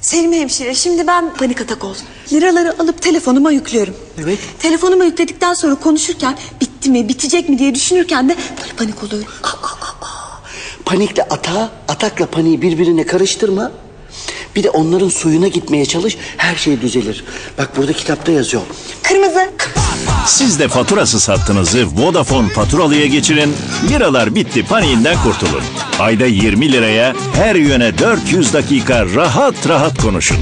Selim hemşire şimdi ben panik atak oldum. Liraları alıp telefonuma yüklüyorum. Evet. Telefonuma yükledikten sonra konuşurken bitti mi bitecek mi diye düşünürken de böyle panik oluyorum. Panikle atağı, atakla paniği birbirine karıştırma. Bir de onların suyuna gitmeye çalış. Her şey düzelir. Bak burada kitapta yazıyor. Kırmızı. Siz de faturasız hattınızı Vodafone faturalıya geçirin. Liralar bitti paniğinden kurtulun. Ayda 20 liraya her yöne 400 dakika rahat rahat konuşun.